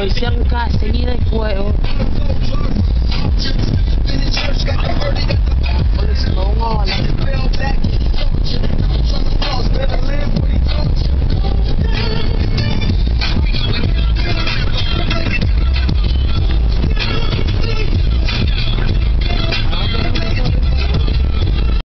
versión cada seguida y fuego.